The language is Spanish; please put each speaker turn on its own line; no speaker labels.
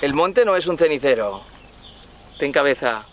El monte no es un cenicero. Ten cabeza.